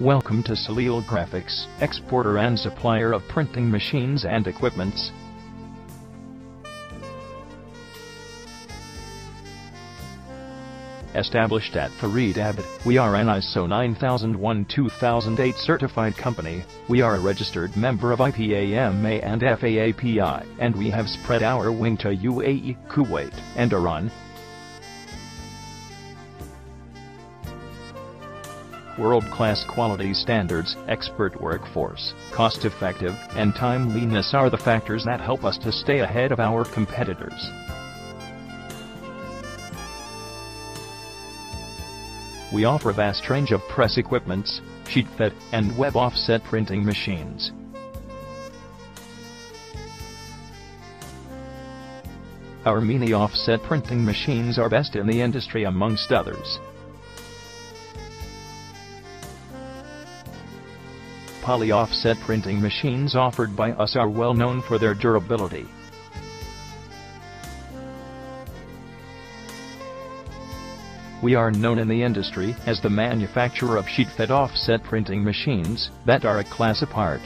Welcome to Sahil Graphics, exporter and supplier of printing machines and equipments. Established at Farid Faridabad, we are an ISO 9001-2008 certified company, we are a registered member of IPAMA and FAAPI, and we have spread our wing to UAE, Kuwait, and Iran, world-class quality standards, expert workforce, cost-effective, and timeliness are the factors that help us to stay ahead of our competitors. We offer a vast range of press equipments, sheet fed, and web offset printing machines. Our mini offset printing machines are best in the industry amongst others. Poly offset printing machines offered by us are well known for their durability. We are known in the industry as the manufacturer of sheet-fed offset printing machines that are a class apart.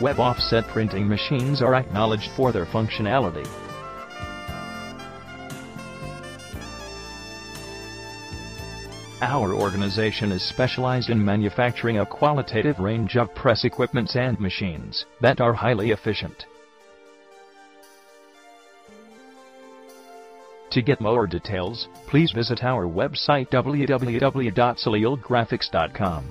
Web offset printing machines are acknowledged for their functionality. Our organization is specialized in manufacturing a qualitative range of press equipments and machines that are highly efficient. To get more details, please visit our website www.sahilgraphics.com.